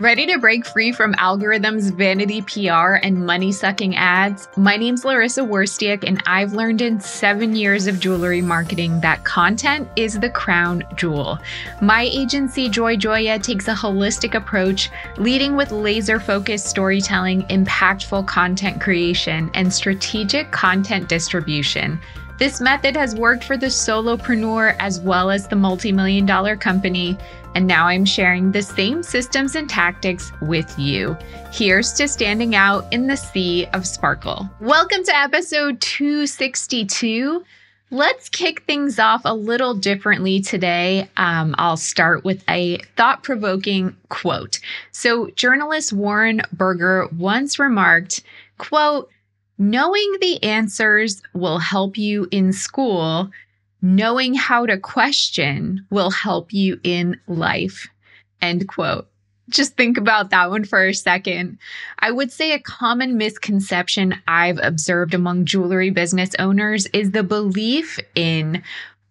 Ready to break free from algorithms, vanity PR, and money sucking ads? My name's Larissa Werstiak, and I've learned in seven years of jewelry marketing that content is the crown jewel. My agency, Joy Joya, takes a holistic approach, leading with laser focused storytelling, impactful content creation, and strategic content distribution. This method has worked for the solopreneur as well as the multi million dollar company. And now I'm sharing the same systems and tactics with you. Here's to standing out in the sea of sparkle. Welcome to episode 262. Let's kick things off a little differently today. Um, I'll start with a thought provoking quote. So, journalist Warren Berger once remarked, quote, Knowing the answers will help you in school knowing how to question will help you in life. End quote. Just think about that one for a second. I would say a common misconception I've observed among jewelry business owners is the belief in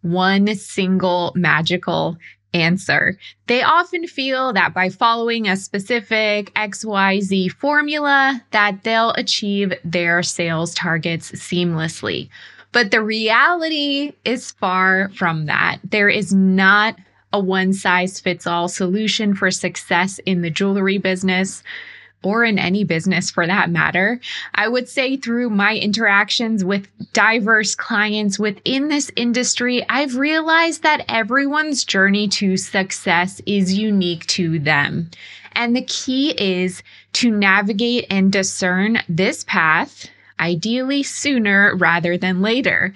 one single magical answer. They often feel that by following a specific XYZ formula that they'll achieve their sales targets seamlessly. But the reality is far from that. There is not a one size fits all solution for success in the jewelry business or in any business for that matter. I would say through my interactions with diverse clients within this industry, I've realized that everyone's journey to success is unique to them. And the key is to navigate and discern this path ideally sooner rather than later.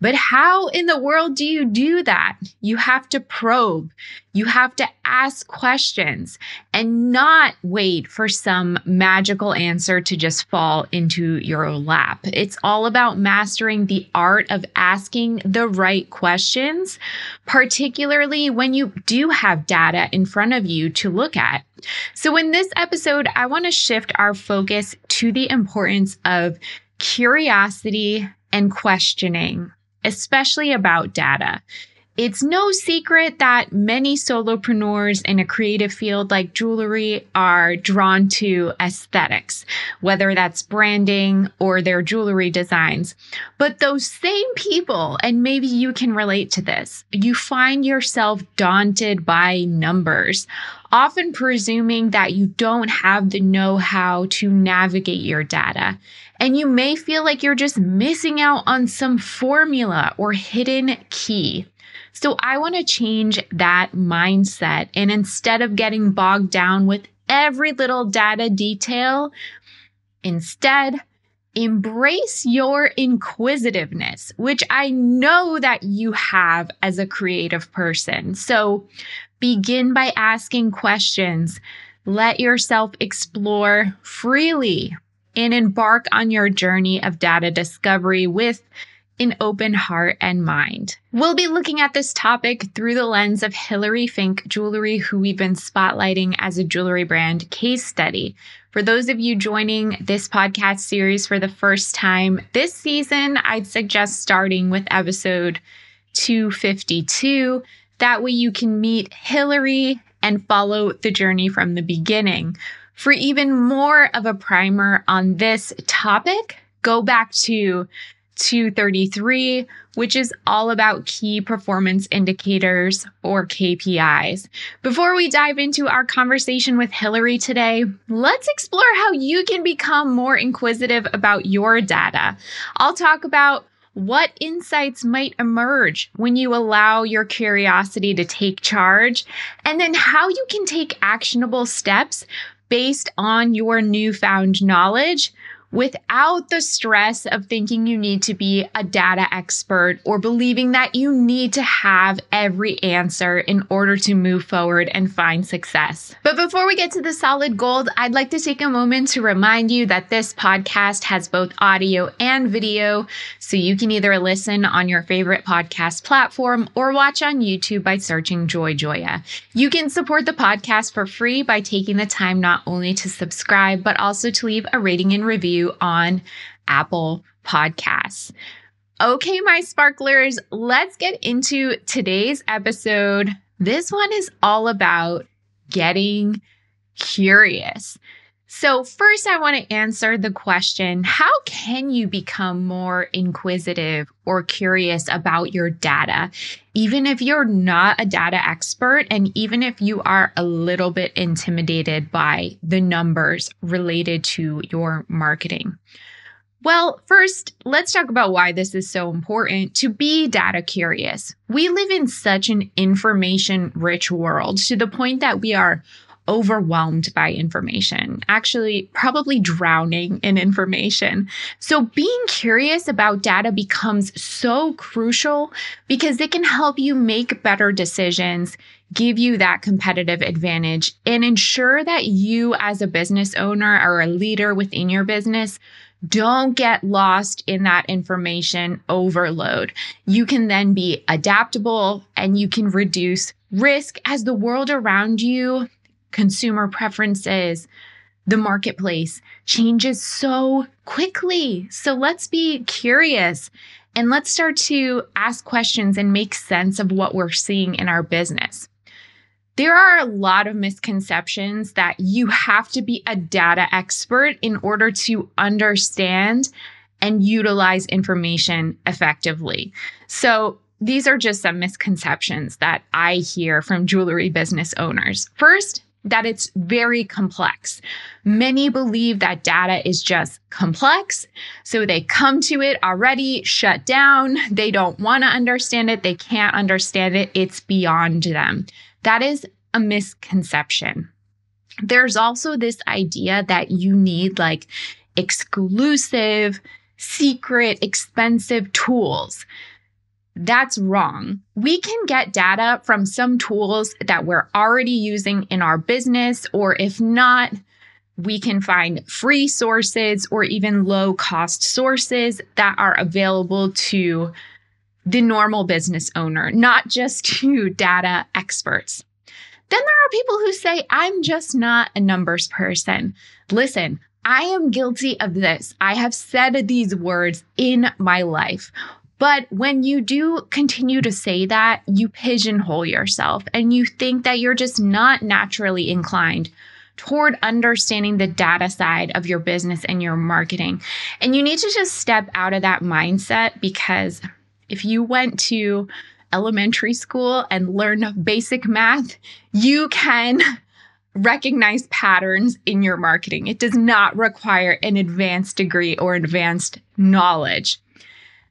But how in the world do you do that? You have to probe. You have to ask questions and not wait for some magical answer to just fall into your lap. It's all about mastering the art of asking the right questions, particularly when you do have data in front of you to look at. So, in this episode, I want to shift our focus to the importance of curiosity and questioning especially about data. It's no secret that many solopreneurs in a creative field like jewelry are drawn to aesthetics, whether that's branding or their jewelry designs. But those same people, and maybe you can relate to this, you find yourself daunted by numbers, often presuming that you don't have the know how to navigate your data. And you may feel like you're just missing out on some formula or hidden key. So I want to change that mindset. And instead of getting bogged down with every little data detail, instead, embrace your inquisitiveness, which I know that you have as a creative person. So begin by asking questions. Let yourself explore freely and embark on your journey of data discovery with an open heart and mind. We'll be looking at this topic through the lens of Hilary Fink Jewelry, who we've been spotlighting as a jewelry brand case study. For those of you joining this podcast series for the first time this season, I'd suggest starting with episode 252. That way you can meet Hilary and follow the journey from the beginning. For even more of a primer on this topic, go back to 233, which is all about key performance indicators or KPIs. Before we dive into our conversation with Hilary today, let's explore how you can become more inquisitive about your data. I'll talk about what insights might emerge when you allow your curiosity to take charge, and then how you can take actionable steps based on your newfound knowledge without the stress of thinking you need to be a data expert or believing that you need to have every answer in order to move forward and find success. But before we get to the solid gold, I'd like to take a moment to remind you that this podcast has both audio and video, so you can either listen on your favorite podcast platform or watch on YouTube by searching Joy Joya. You can support the podcast for free by taking the time not only to subscribe, but also to leave a rating and review review on Apple Podcasts. Okay, my sparklers, let's get into today's episode. This one is all about getting curious. So, first, I want to answer the question how can you become more inquisitive or curious about your data, even if you're not a data expert and even if you are a little bit intimidated by the numbers related to your marketing? Well, first, let's talk about why this is so important to be data curious. We live in such an information rich world to the point that we are overwhelmed by information, actually, probably drowning in information. So, being curious about data becomes so crucial because it can help you make better decisions, give you that competitive advantage, and ensure that you, as a business owner or a leader within your business, don't get lost in that information overload. You can then be adaptable and you can reduce risk as the world around you consumer preferences, the marketplace changes so quickly. So let's be curious and let's start to ask questions and make sense of what we're seeing in our business. There are a lot of misconceptions that you have to be a data expert in order to understand and utilize information effectively. So, these are just some misconceptions that I hear from jewelry business owners. First, that it's very complex. Many believe that data is just complex. So they come to it already shut down. They don't want to understand it. They can't understand it. It's beyond them. That is a misconception. There's also this idea that you need like exclusive, secret, expensive tools. That's wrong. We can get data from some tools that we're already using in our business, or if not, we can find free sources or even low cost sources that are available to the normal business owner, not just to data experts. Then there are people who say, I'm just not a numbers person. Listen, I am guilty of this. I have said these words in my life. But when you do continue to say that, you pigeonhole yourself and you think that you're just not naturally inclined toward understanding the data side of your business and your marketing. And you need to just step out of that mindset because if you went to elementary school and learned basic math, you can recognize patterns in your marketing. It does not require an advanced degree or advanced knowledge.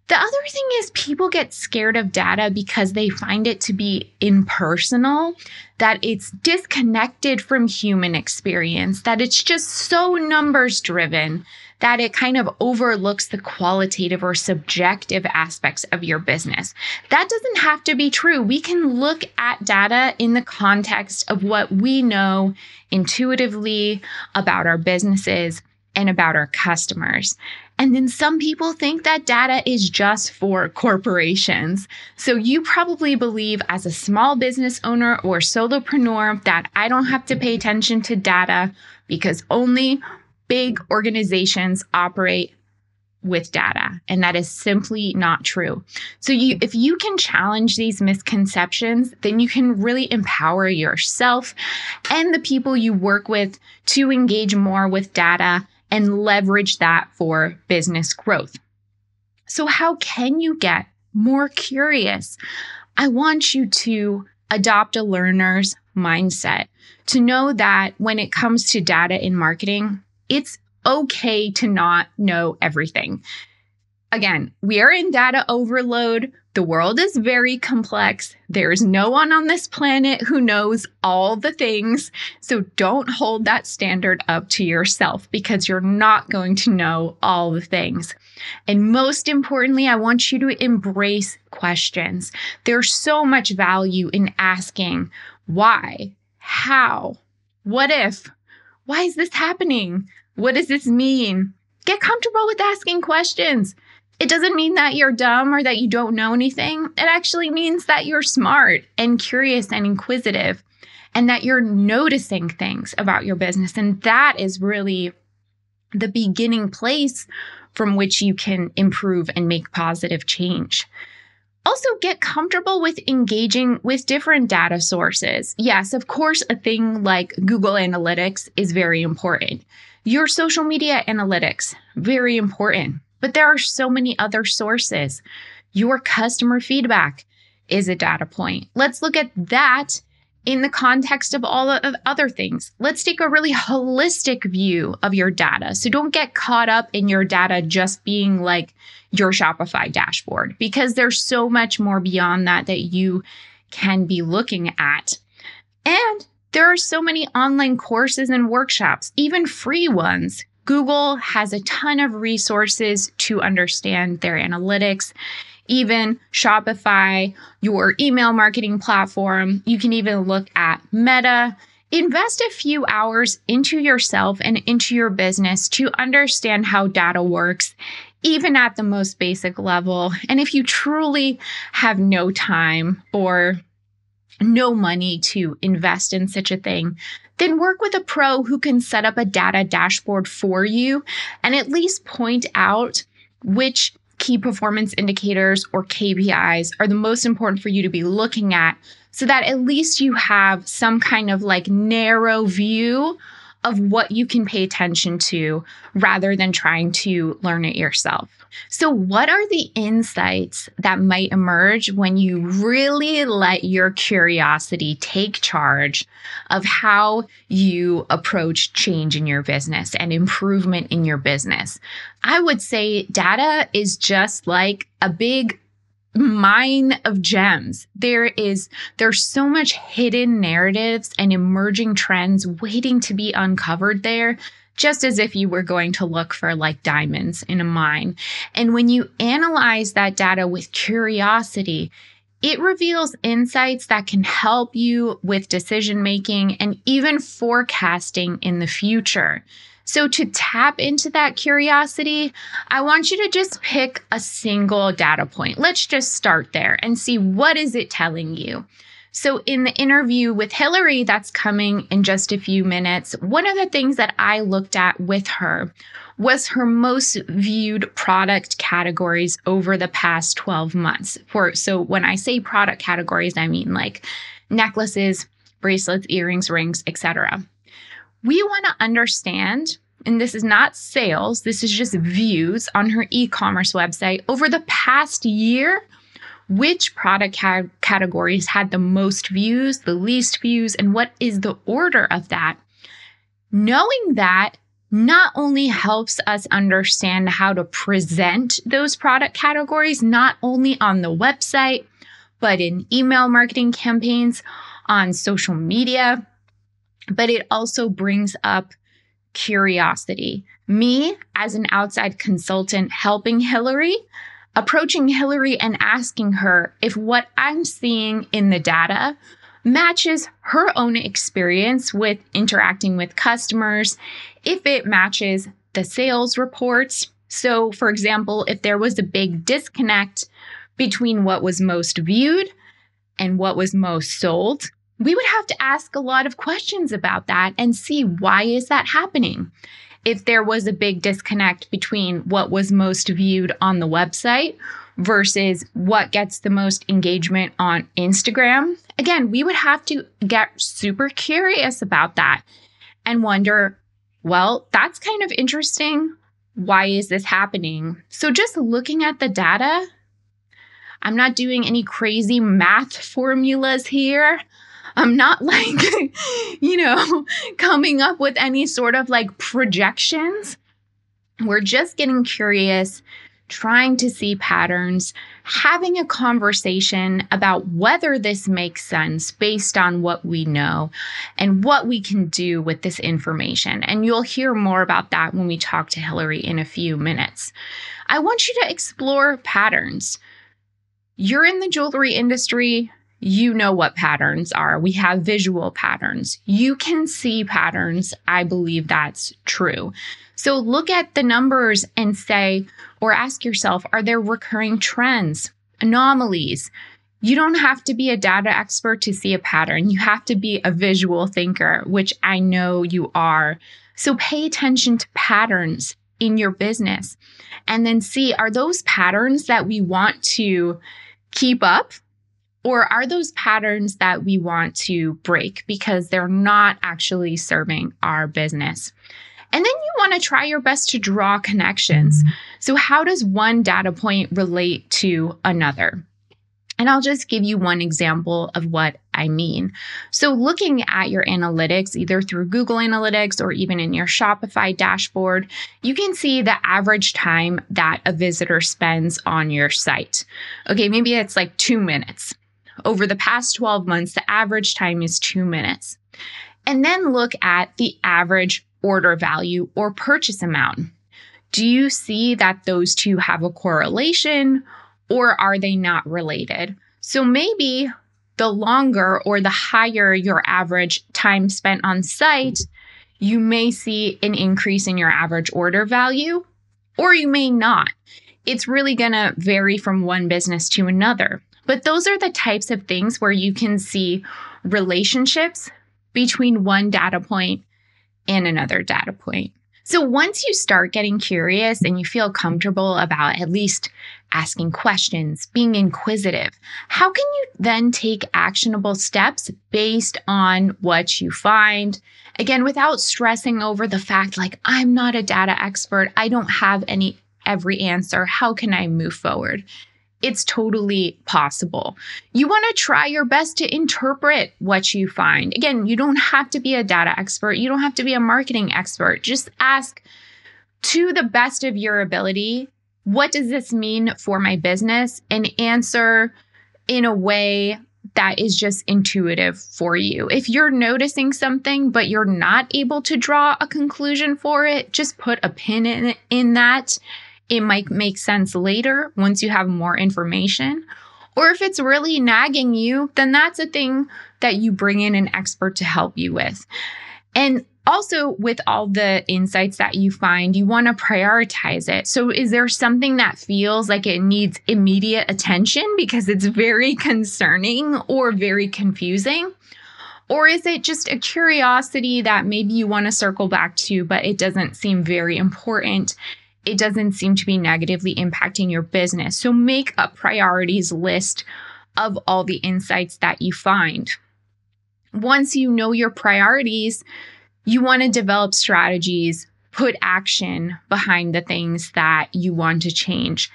The other thing is people get scared of data because they find it to be impersonal, that it's disconnected from human experience, that it's just so numbers driven that it kind of overlooks the qualitative or subjective aspects of your business. That doesn't have to be true. We can look at data in the context of what we know intuitively about our businesses and about our customers. And then some people think that data is just for corporations. So you probably believe as a small business owner or solopreneur that I don't have to pay attention to data because only big organizations operate with data and that is simply not true. So you if you can challenge these misconceptions, then you can really empower yourself and the people you work with to engage more with data and leverage that for business growth. So, how can you get more curious? I want you to adopt a learner's mindset to know that when it comes to data in marketing, it's okay to not know everything. Again, we are in data overload. The world is very complex. There's no one on this planet who knows all the things. So don't hold that standard up to yourself because you're not going to know all the things. And most importantly, I want you to embrace questions. There's so much value in asking why, how, what if, why is this happening? What does this mean? Get comfortable with asking questions. It doesn't mean that you're dumb or that you don't know anything. It actually means that you're smart and curious and inquisitive and that you're noticing things about your business. And that is really the beginning place from which you can improve and make positive change. Also, get comfortable with engaging with different data sources. Yes, of course, a thing like Google Analytics is very important. Your social media analytics, very important. But there are so many other sources. Your customer feedback is a data point. Let's look at that in the context of all of other things. Let's take a really holistic view of your data. So don't get caught up in your data just being like your Shopify dashboard because there's so much more beyond that that you can be looking at. And there are so many online courses and workshops, even free ones. Google has a ton of resources to understand their analytics even Shopify, your email marketing platform. You can even look at Meta. Invest a few hours into yourself and into your business to understand how data works, even at the most basic level. And if you truly have no time or no money to invest in such a thing, then work with a pro who can set up a data dashboard for you and at least point out which key performance indicators or KPIs are the most important for you to be looking at so that at least you have some kind of like narrow view of what you can pay attention to rather than trying to learn it yourself. So, what are the insights that might emerge when you really let your curiosity take charge of how you approach change in your business and improvement in your business? I would say data is just like a big mine of gems. There is there's so much hidden narratives and emerging trends waiting to be uncovered there just as if you were going to look for like diamonds in a mine. And when you analyze that data with curiosity, it reveals insights that can help you with decision making and even forecasting in the future. So, to tap into that curiosity, I want you to just pick a single data point. Let's just start there and see what is it telling you. So, in the interview with Hillary, that's coming in just a few minutes, one of the things that I looked at with her was her most viewed product categories over the past 12 months. For so when I say product categories, I mean like necklaces, bracelets, earrings, rings, etc. We want to understand and this is not sales, this is just views on her e commerce website over the past year. Which product ca- categories had the most views, the least views, and what is the order of that? Knowing that not only helps us understand how to present those product categories, not only on the website, but in email marketing campaigns, on social media, but it also brings up curiosity. Me, as an outside consultant helping Hillary, approaching Hillary and asking her if what I'm seeing in the data matches her own experience with interacting with customers, if it matches the sales reports. So, for example, if there was a big disconnect between what was most viewed and what was most sold, we would have to ask a lot of questions about that and see why is that happening. If there was a big disconnect between what was most viewed on the website versus what gets the most engagement on Instagram again we would have to get super curious about that and wonder well that's kind of interesting. Why is this happening? So just looking at the data I'm not doing any crazy math formulas here. I'm not like, you know, coming up with any sort of like projections. We're just getting curious, trying to see patterns, having a conversation about whether this makes sense based on what we know and what we can do with this information. And you'll hear more about that when we talk to Hillary in a few minutes. I want you to explore patterns. You're in the jewelry industry, you know what patterns are. We have visual patterns. You can see patterns. I believe that's true. So look at the numbers and say, or ask yourself, are there recurring trends, anomalies? You don't have to be a data expert to see a pattern. You have to be a visual thinker, which I know you are. So pay attention to patterns in your business and then see are those patterns that we want to keep up? Or are those patterns that we want to break because they're not actually serving our business? And then you want to try your best to draw connections. Mm-hmm. So, how does one data point relate to another? And I'll just give you one example of what I mean. So, looking at your analytics, either through Google Analytics or even in your Shopify dashboard, you can see the average time that a visitor spends on your site. Okay, maybe it's like two minutes. Over the past 12 months, the average time is two minutes. And then look at the average order value or purchase amount. Do you see that those two have a correlation or are they not related? So maybe the longer or the higher your average time spent on site, you may see an increase in your average order value or you may not. It's really going to vary from one business to another. But those are the types of things where you can see relationships between one data point and another data point. So once you start getting curious and you feel comfortable about at least asking questions, being inquisitive, how can you then take actionable steps based on what you find? Again, without stressing over the fact like I'm not a data expert, I don't have any every answer. How can I move forward? It's totally possible. You want to try your best to interpret what you find. Again, you don't have to be a data expert, you don't have to be a marketing expert. Just ask to the best of your ability what does this mean for my business? And answer in a way that is just intuitive for you. If you're noticing something, but you're not able to draw a conclusion for it, just put a pin in, in that it might make sense later once you have more information. Or if it's really nagging you, then that's a thing that you bring in an expert to help you with. And also, with all the insights that you find, you want to prioritize it. So, is there something that feels like it needs immediate attention because it's very concerning or very confusing? Or is it just a curiosity that maybe you want to circle back to, but it doesn't seem very important it doesn't seem to be negatively impacting your business. So make a priorities list of all the insights that you find. Once you know your priorities, you want to develop strategies, put action behind the things that you want to change.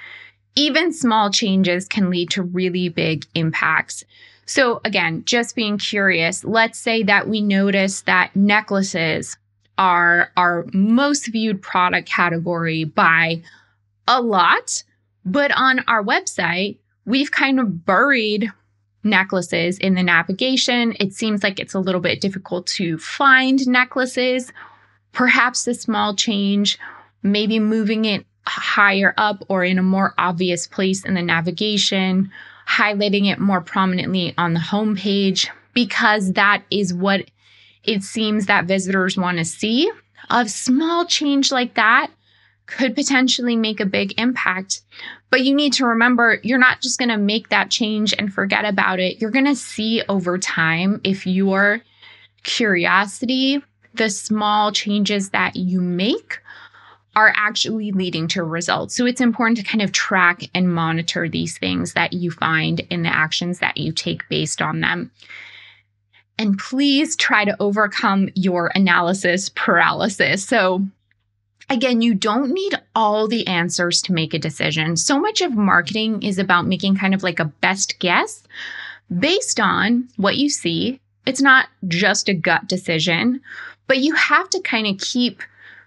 Even small changes can lead to really big impacts. So, again, just being curious, let's say that we notice that necklaces are our most viewed product category by a lot. But on our website, we've kind of buried necklaces in the navigation. It seems like it's a little bit difficult to find necklaces. Perhaps a small change, maybe moving it higher up or in a more obvious place in the navigation, highlighting it more prominently on the homepage, because that is what it seems that visitors want to see. A small change like that could potentially make a big impact. But you need to remember you're not just going to make that change and forget about it. You're going to see over time if your curiosity, the small changes that you make, are actually leading to results. So it's important to kind of track and monitor these things that you find in the actions that you take based on them. And please try to overcome your analysis paralysis. So, again, you don't need all the answers to make a decision. So much of marketing is about making kind of like a best guess based on what you see. It's not just a gut decision, but you have to kind of keep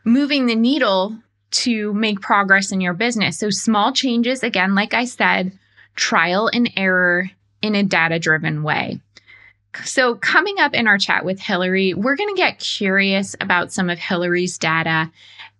moving the needle to make progress in your business. So, small changes, again, like I said, trial and error in a data driven way. So, coming up in our chat with Hillary, we're going to get curious about some of Hillary's data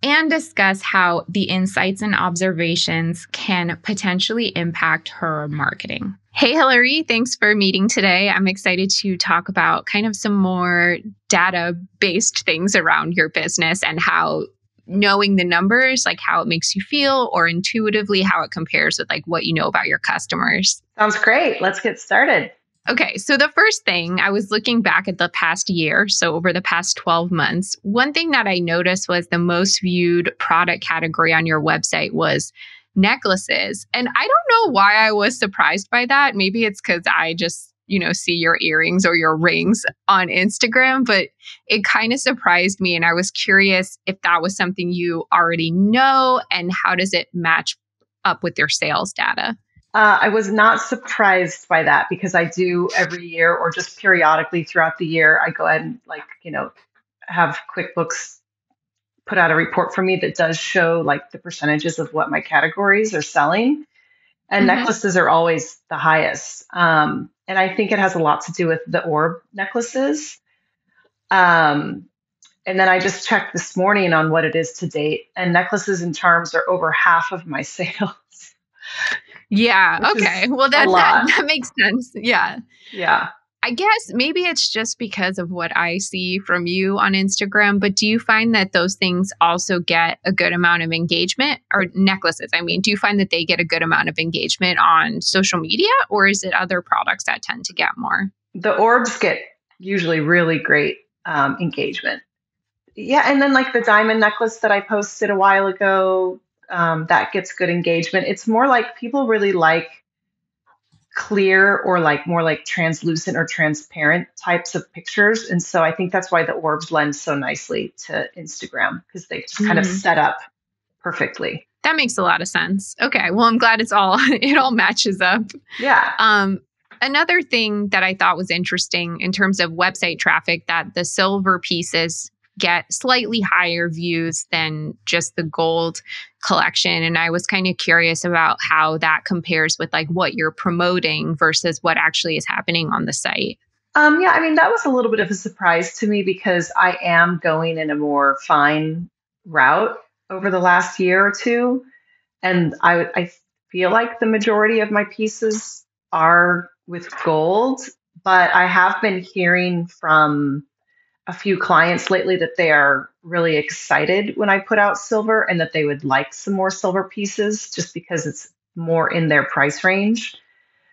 and discuss how the insights and observations can potentially impact her marketing. Hey, Hillary, thanks for meeting today. I'm excited to talk about kind of some more data based things around your business and how knowing the numbers, like how it makes you feel, or intuitively how it compares with like what you know about your customers. Sounds great. Let's get started. Okay, so the first thing I was looking back at the past year, so over the past 12 months, one thing that I noticed was the most viewed product category on your website was necklaces. And I don't know why I was surprised by that. Maybe it's because I just, you know, see your earrings or your rings on Instagram, but it kind of surprised me. And I was curious if that was something you already know and how does it match up with your sales data? Uh, I was not surprised by that because I do every year or just periodically throughout the year. I go ahead and like, you know, have QuickBooks put out a report for me that does show like the percentages of what my categories are selling. And mm-hmm. necklaces are always the highest. Um, and I think it has a lot to do with the orb necklaces. Um, and then I just checked this morning on what it is to date, and necklaces and charms are over half of my sales. Yeah. Okay. Well, that, that that makes sense. Yeah. Yeah. I guess maybe it's just because of what I see from you on Instagram, but do you find that those things also get a good amount of engagement or necklaces? I mean, do you find that they get a good amount of engagement on social media or is it other products that tend to get more? The orbs get usually really great um, engagement. Yeah. And then like the diamond necklace that I posted a while ago, um, that gets good engagement. It's more like people really like clear or like more like translucent or transparent types of pictures. And so I think that's why the orbs lend so nicely to Instagram because they just kind mm. of set up perfectly. That makes a lot of sense. Okay. Well, I'm glad it's all it all matches up. Yeah. Um another thing that I thought was interesting in terms of website traffic that the silver pieces get slightly higher views than just the gold collection. And I was kind of curious about how that compares with like what you're promoting versus what actually is happening on the site. Um, yeah, I mean, that was a little bit of a surprise to me because I am going in a more fine route over the last year or two. And I, I feel like the majority of my pieces are with gold, but I have been hearing from a few clients lately that they are really excited when I put out silver and that they would like some more silver pieces just because it's more in their price range.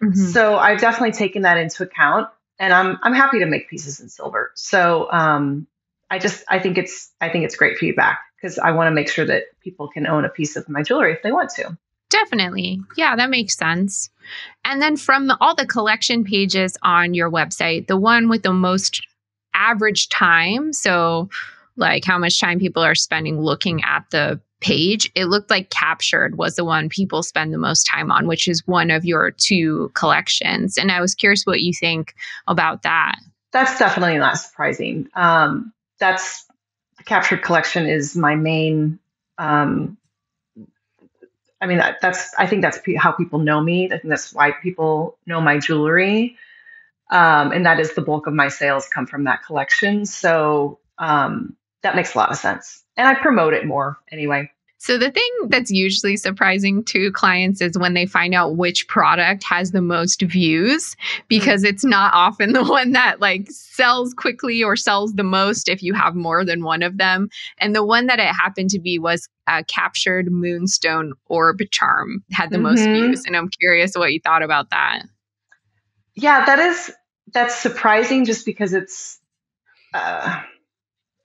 Mm-hmm. So I've definitely taken that into account and I'm I'm happy to make pieces in silver. So um, I just I think it's I think it's great feedback because I want to make sure that people can own a piece of my jewelry if they want to. Definitely. Yeah, that makes sense. And then from the, all the collection pages on your website, the one with the most average time, so like how much time people are spending looking at the page, it looked like Captured was the one people spend the most time on, which is one of your two collections. And I was curious what you think about that. That's definitely not surprising. Um, that's the Captured collection is my main. Um, I mean, that, that's I think that's how people know me. I think that's why people know my jewelry. Um, and that is the bulk of my sales come from that collection. So um, that makes a lot of sense. And I promote it more anyway. So, the thing that's usually surprising to clients is when they find out which product has the most views, because mm-hmm. it's not often the one that like sells quickly or sells the most if you have more than one of them. And the one that it happened to be was a captured moonstone orb charm had the mm-hmm. most views. And I'm curious what you thought about that. Yeah, that is that's surprising just because it's uh,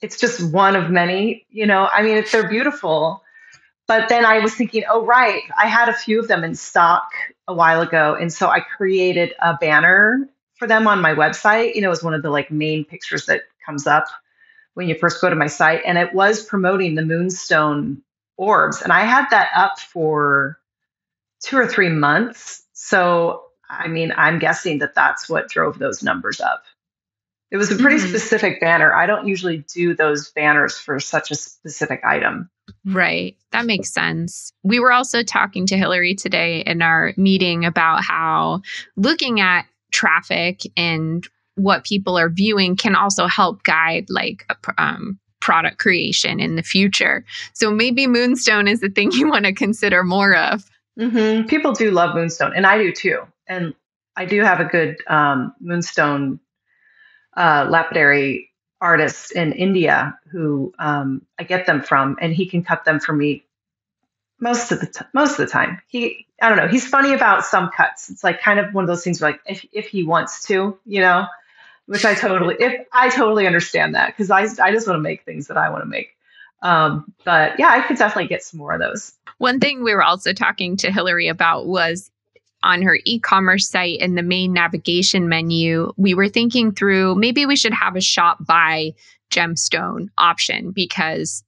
it's just one of many. You know, I mean, they're beautiful, but then I was thinking, oh right, I had a few of them in stock a while ago, and so I created a banner for them on my website. You know, it was one of the like main pictures that comes up when you first go to my site, and it was promoting the moonstone orbs, and I had that up for two or three months. So I mean, I'm guessing that that's what drove those numbers up. It was a pretty mm-hmm. specific banner. I don't usually do those banners for such a specific item. Right. That makes sense. We were also talking to Hillary today in our meeting about how looking at traffic and what people are viewing can also help guide like a, um, product creation in the future. So maybe Moonstone is the thing you want to consider more of. Mm-hmm. People do love Moonstone, and I do too and I do have a good um, moonstone uh, lapidary artist in India who um, I get them from, and he can cut them for me most of the t- most of the time. He I don't know. He's funny about some cuts. It's like kind of one of those things where like if if he wants to, you know, which I totally if I totally understand that because I I just want to make things that I want to make. Um, but yeah, I could definitely get some more of those. One thing we were also talking to Hillary about was on her e commerce site in the main navigation menu, we were thinking through maybe we should have a shop by gemstone option because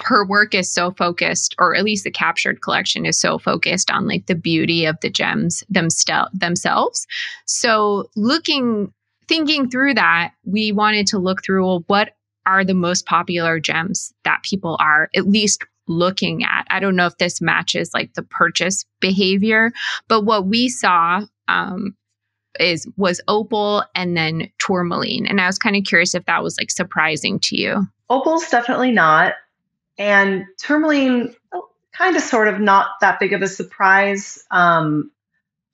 her work is so focused or at least the captured collection is so focused on like the beauty of the gems themselves. So looking thinking through that we wanted to look through well, what are the most popular gems that people are at least looking at i don't know if this matches like the purchase behavior but what we saw um, is was opal and then tourmaline and i was kind of curious if that was like surprising to you opal's definitely not and tourmaline, kind of sort of not that big of a surprise. Um,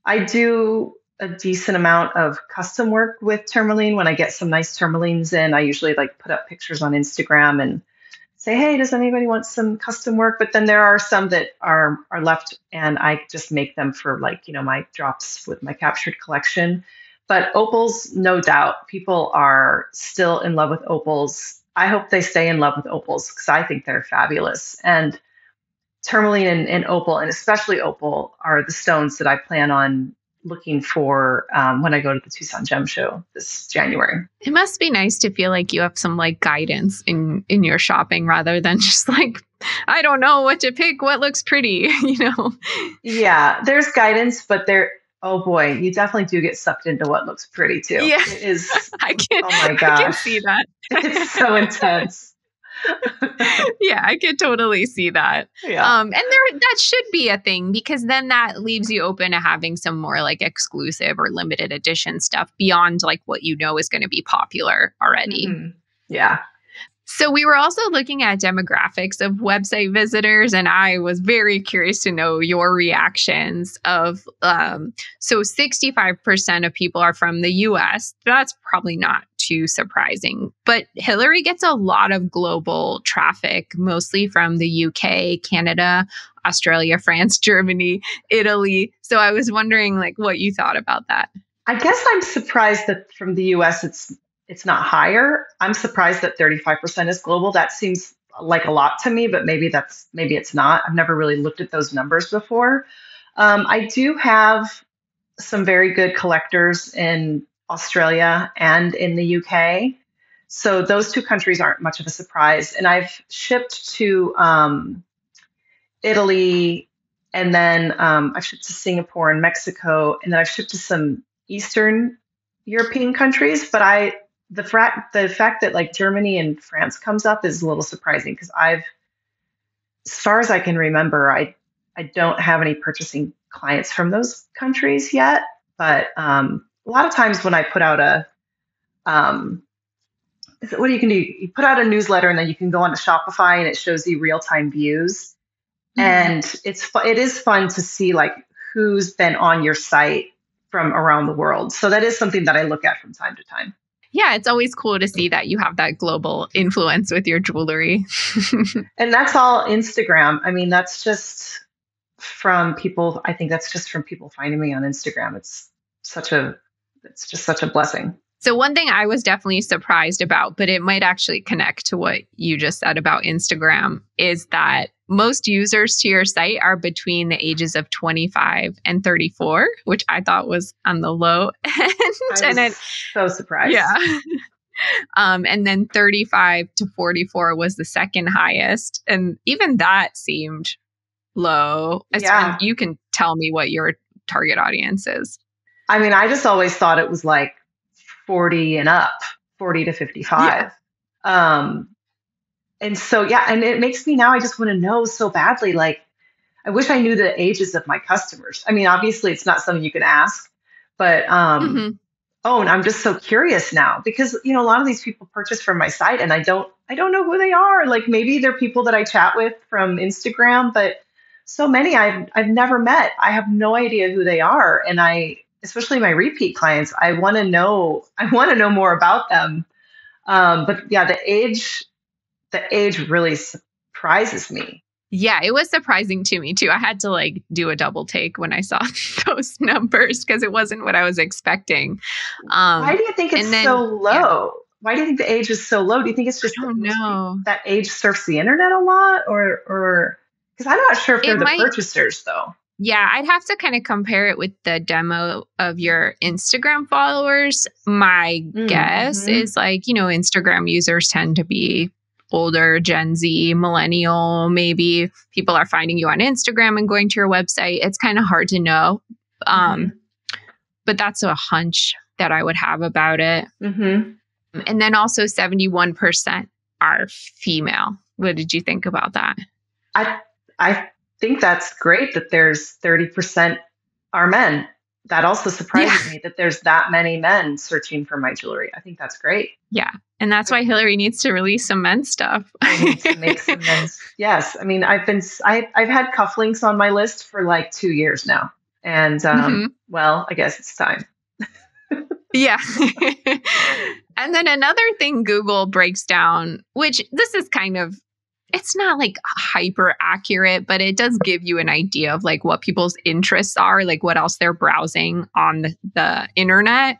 I do a decent amount of custom work with tourmaline. When I get some nice tourmalines in, I usually like put up pictures on Instagram and say, "Hey, does anybody want some custom work?" But then there are some that are are left, and I just make them for like you know my drops with my captured collection. But opals, no doubt, people are still in love with opals. I hope they stay in love with opals because I think they're fabulous. And tourmaline and, and, opal, and especially opal, are the stones that I plan on looking for um, when I go to the Tucson Gem Show this January. It must be nice to feel like you have some like guidance in in your shopping rather than just like I don't know what to pick, what looks pretty, you know. Yeah, there's guidance, but there Oh boy, you definitely do get sucked into what looks pretty too. Yeah, it is. I can. Oh my gosh, I can see that. it's so intense. yeah, I could totally see that. Yeah. Um, and there that should be a thing because then that leaves you open to having some more like exclusive or limited edition stuff beyond like what you know is going to be popular already. Mm-hmm. Yeah. So we were also looking at demographics of website visitors, and I was very curious to know your reactions. Of um, so, sixty-five percent of people are from the U.S. That's probably not too surprising, but Hillary gets a lot of global traffic, mostly from the UK, Canada, Australia, France, Germany, Italy. So I was wondering, like, what you thought about that. I guess I'm surprised that from the US it's it's not higher. I'm surprised that 35% is global. That seems like a lot to me, but maybe that's maybe it's not. I've never really looked at those numbers before. Um, I do have some very good collectors in Australia and in the UK. So those two countries aren't much of a surprise. And I've shipped to um, Italy, and then um, I've shipped to Singapore and Mexico, and then I've shipped to some Eastern European countries. But I the fact the fact that like Germany and France comes up is a little surprising because I've as far as I can remember, I I don't have any purchasing clients from those countries yet. But um, a lot of times when I put out a um, what do you can do, you put out a newsletter and then you can go on to Shopify and it shows you real time views. Mm-hmm. And it's it is fun to see like who's been on your site from around the world. So that is something that I look at from time to time yeah, it's always cool to see that you have that global influence with your jewelry. and that's all Instagram. I mean, that's just from people. I think that's just from people finding me on Instagram. It's such a, it's just such a blessing. So, one thing I was definitely surprised about, but it might actually connect to what you just said about Instagram, is that most users to your site are between the ages of 25 and 34, which I thought was on the low end. and it, so surprised. Yeah. um, and then 35 to 44 was the second highest. And even that seemed low. Yeah. You can tell me what your target audience is. I mean, I just always thought it was like 40 and up, 40 to 55. Yeah. Um, and so, yeah, and it makes me now, I just want to know so badly. Like, I wish I knew the ages of my customers. I mean, obviously, it's not something you can ask, but, um, mm-hmm. oh, and I'm just so curious now because, you know, a lot of these people purchase from my site and I don't, I don't know who they are. Like, maybe they're people that I chat with from Instagram, but so many I've, I've never met. I have no idea who they are. And I, especially my repeat clients, I want to know I want to know more about them. Um, but yeah, the age the age really surprises me. Yeah, it was surprising to me too. I had to like do a double take when I saw those numbers because it wasn't what I was expecting. Um, Why do you think it's then, so low? Yeah. Why do you think the age is so low? Do you think it's just no that age surfs the internet a lot, or or Because I'm not sure if they're it the might, purchasers though. Yeah, I'd have to kind of compare it with the demo of your Instagram followers. My mm-hmm. guess is like, you know, Instagram users tend to be older, Gen Z, millennial, maybe people are finding you on Instagram and going to your website. It's kind of hard to know. Um, mm-hmm. But that's a hunch that I would have about it. Mm-hmm. And then also 71% are female. What did you think about that? I I think that's great that there's 30% are men. That also surprises yeah. me that there's that many men searching for my jewelry. I think that's great. Yeah. And that's why Hillary needs to release some men's stuff. I need to make some men's. Yes. I mean, I've been, I, I've had cufflinks on my list for like two years now. And um, mm-hmm. well, I guess it's time. yeah. and then another thing Google breaks down, which this is kind of it's not like hyper accurate, but it does give you an idea of like what people's interests are, like what else they're browsing on the, the internet.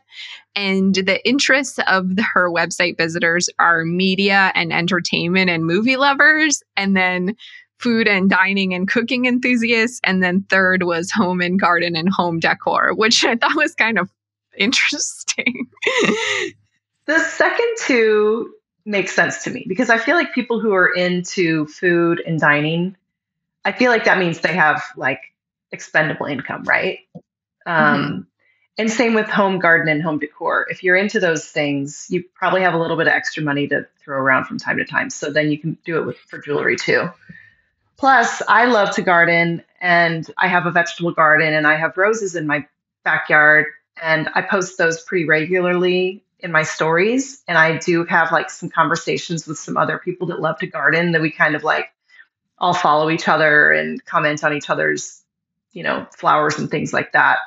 And the interests of the, her website visitors are media and entertainment and movie lovers. And then food and dining and cooking enthusiasts. And then third was home and garden and home decor, which I thought was kind of interesting. the second two makes sense to me because I feel like people who are into food and dining, I feel like that means they have like expendable income, right? Um, mm-hmm. And same with home garden and home decor. If you're into those things, you probably have a little bit of extra money to throw around from time to time. So then you can do it with for jewelry too. Plus, I love to garden and I have a vegetable garden and I have roses in my backyard and I post those pretty regularly in my stories and I do have like some conversations with some other people that love to garden that we kind of like all follow each other and comment on each other's, you know, flowers and things like that.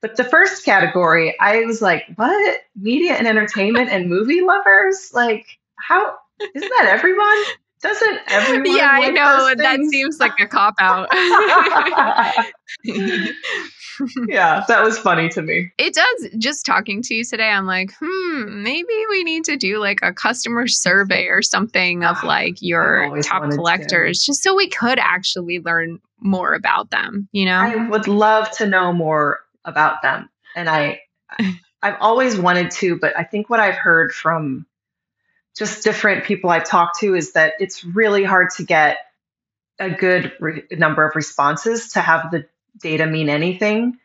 But the first category, I was like, what? Media and entertainment and movie lovers? Like, how isn't that everyone? Doesn't everyone? Yeah, I know. That seems like a cop out. yeah, that was funny to me. It does. Just talking to you today, I'm like, hmm, maybe we need to do like a customer survey or something of like your top collectors, to. just so we could actually learn more about them. You know, I would love to know more about them, and I, I've always wanted to, but I think what I've heard from just different people I've talked to is that it's really hard to get a good re- number of responses to have the data mean anything.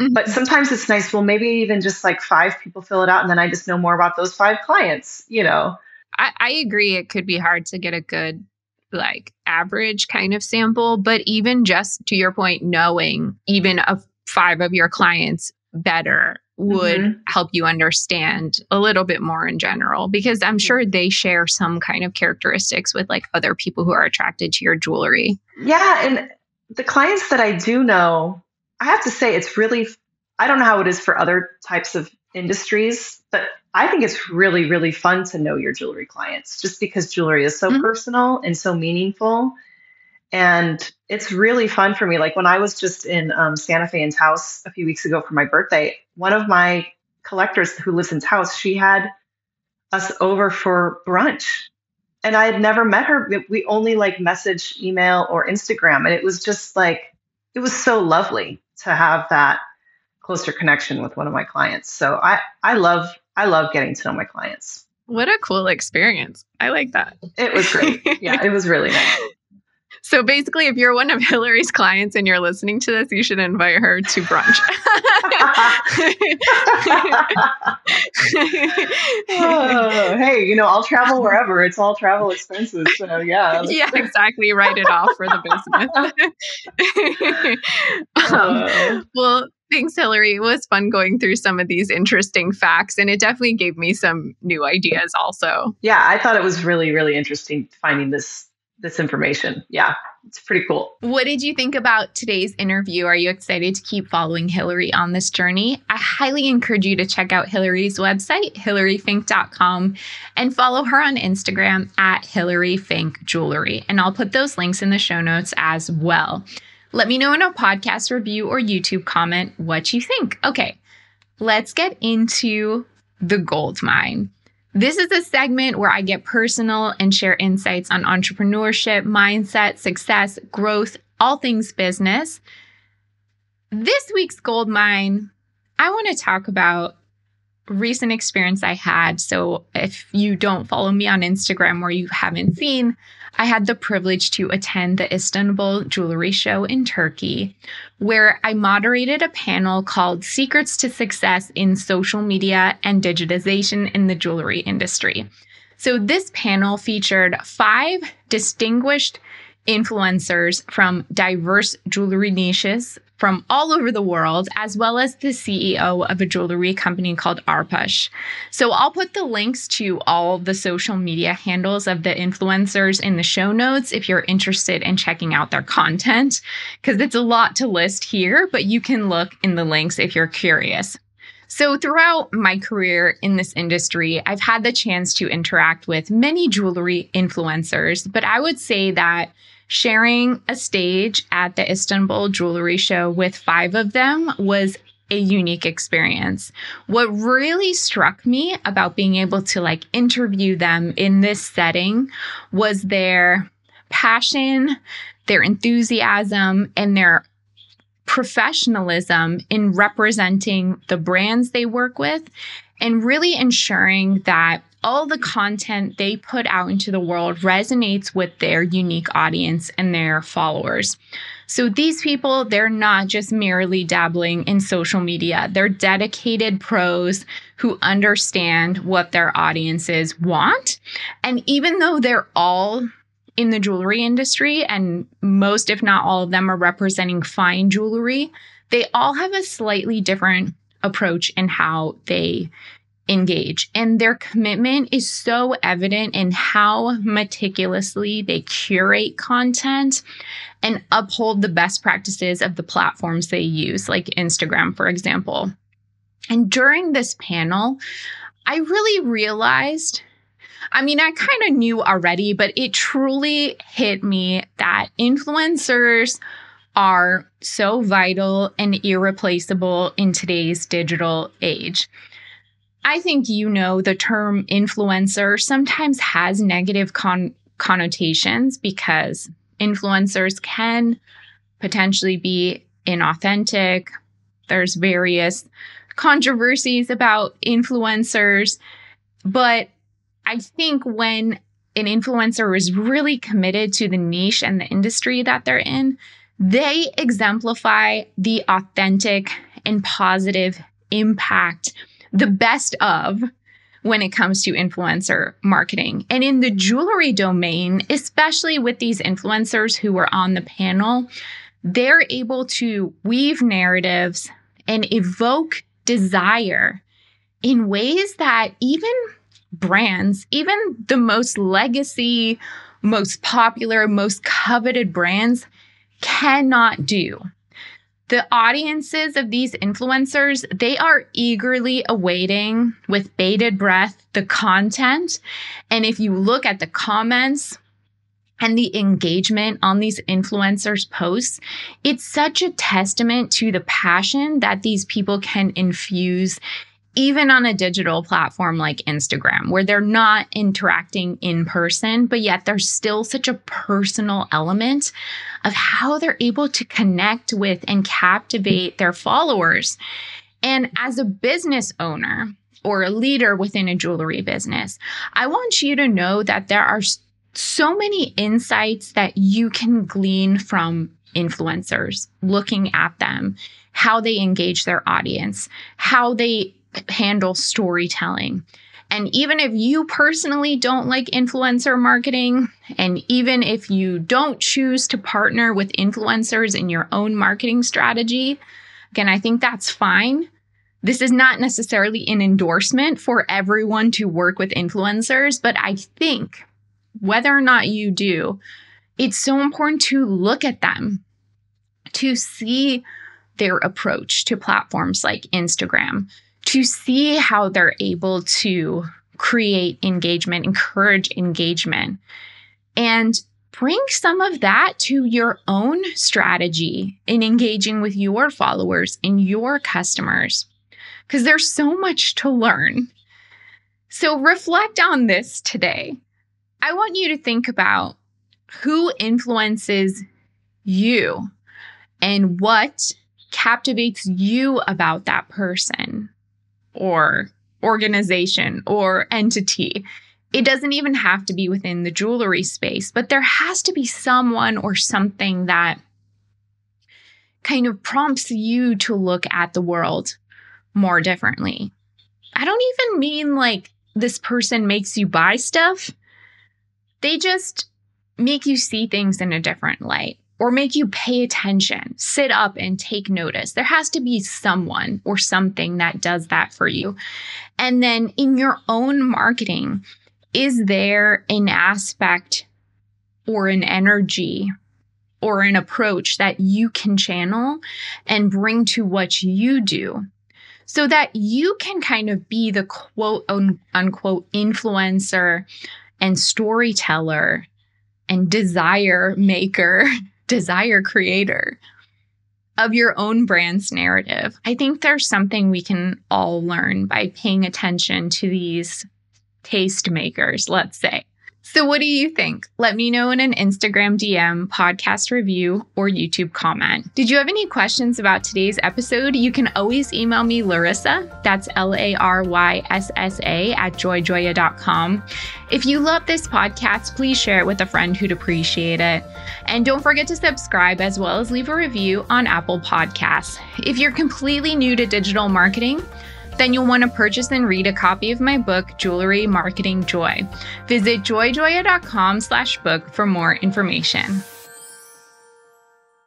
Mm-hmm. But sometimes it's nice. Well, maybe even just like five people fill it out, and then I just know more about those five clients. You know, I, I agree. It could be hard to get a good like average kind of sample, but even just to your point, knowing even a five of your clients better would mm-hmm. help you understand a little bit more in general because I'm sure they share some kind of characteristics with like other people who are attracted to your jewelry. Yeah, and the clients that I do know, I have to say it's really, I don't know how it is for other types of industries, but I think it's really, really fun to know your jewelry clients just because jewelry is so mm-hmm. personal and so meaningful. And it's really fun for me. Like when I was just in um, Santa Fe in Taos a few weeks ago for my birthday, one of my collectors who lives in Taos, she had us over for brunch and I had never met her. We only like message, email, or Instagram. And it was just like, it was so lovely to have that closer connection with one of my clients. So I, I love, I love getting to know my clients. What a cool experience. I like that. It was great. Yeah, it was really nice. So basically, if you're one of Hillary's clients and you're listening to this, you should invite her to brunch. oh, hey, you know, I'll travel wherever. It's all travel expenses. So yeah. Yeah, exactly. Write it off for the business. um, well, Thanks, Hillary. It was fun going through some of these interesting facts, and it definitely gave me some new ideas also. Yeah, I thought it was really, really interesting finding this this information. Yeah, it's pretty cool. What did you think about today's interview? Are you excited to keep following Hillary on this journey? I highly encourage you to check out Hillary's website, hillaryfink.com, and follow her on Instagram at hillaryfinkjewelry. And I'll put those links in the show notes as well. Let me know in a podcast review or YouTube comment what you think. Okay, let's get into the gold mine. This is a segment where I get personal and share insights on entrepreneurship, mindset, success, growth, all things business. This week's gold mine, I want to talk about recent experience I had. So if you don't follow me on Instagram or you haven't seen, I had the privilege to attend the Istanbul Jewelry Show in Turkey, where I moderated a panel called Secrets to Success in Social Media and Digitization in the Jewelry Industry. So this panel featured five distinguished influencers from diverse jewelry niches from all over the world, as well as the CEO of a jewelry company called Arpush. So I'll put the links to all the social media handles of the influencers in the show notes if you're interested in checking out their content, because it's a lot to list here, but you can look in the links if you're curious. So, throughout my career in this industry, I've had the chance to interact with many jewelry influencers, but I would say that sharing a stage at the Istanbul Jewelry Show with five of them was a unique experience. What really struck me about being able to like interview them in this setting was their passion, their enthusiasm, and their professionalism in representing the brands they work with and really ensuring that all the content they put out into the world resonates with their unique audience and their followers. So these people, they're not just merely dabbling in social media. They're dedicated pros who understand what their audiences want. And even though they're all in the jewelry industry and most if not all of them are representing fine jewelry, they all have a slightly different approach in how they engage. And their commitment is so evident in how meticulously they curate content and uphold the best practices of the platforms they use, like Instagram, for example. And during this panel, I really realized I mean, I kind of knew already, but it truly hit me that influencers are so vital and irreplaceable in today's digital age. I think you know the term influencer sometimes has negative con- connotations because influencers can potentially be inauthentic. There's various controversies about influencers, but I think when an influencer is really committed to the niche and the industry that they're in, they exemplify the authentic and positive impact the best of when it comes to influencer marketing. And in the jewelry domain, especially with these influencers who were on the panel, they're able to weave narratives and evoke desire in ways that even brands, even the most legacy, most popular, most coveted brands cannot do the audiences of these influencers, they are eagerly awaiting with bated breath the content. And if you look at the comments, and the engagement on these influencers' posts, it's such a testament to the passion that these people can infuse even on a digital platform like Instagram, where they're not interacting in person, but yet there's still such a personal element of how they're able to connect with and captivate their followers. And as a business owner or a leader within a jewelry business, I want you to know that there are so many insights that you can glean from influencers, looking at them, how they engage their audience, how they handle storytelling. And even if you personally don't like influencer marketing, and even if you don't choose to partner with influencers in your own marketing strategy, again, I think that's fine. This is not necessarily an endorsement for everyone to work with influencers, but I think whether or not you do, it's so important to look at them, to see their approach to platforms like Instagram, to see how they're able to create engagement, encourage engagement, and bring some of that to your own strategy in engaging with your followers and your customers, because there's so much to learn. So reflect on this today. I want you to think about who influences you and what captivates you about that person or organization or entity. It doesn't even have to be within the jewelry space, but there has to be someone or something that kind of prompts you to look at the world more differently. I don't even mean like this person makes you buy stuff, they just make you see things in a different light or make you pay attention, sit up and take notice. There has to be someone or something that does that for you. And then in your own marketing, is there an aspect or an energy or an approach that you can channel and bring to what you do so that you can kind of be the quote unquote influencer and storyteller and desire maker, desire creator of your own brand's narrative. I think there's something we can all learn by paying attention to these taste makers, let's say. So, what do you think? Let me know in an Instagram DM, podcast review, or YouTube comment. Did you have any questions about today's episode? You can always email me Laryssa, that's L A R Y S S A, at joyjoya.com. If you love this podcast, please share it with a friend who'd appreciate it. And don't forget to subscribe as well as leave a review on Apple Podcasts. If you're completely new to digital marketing, then you'll want to purchase and read a copy of my book, Jewelry Marketing Joy. Visit joyjoya.com slash book for more information.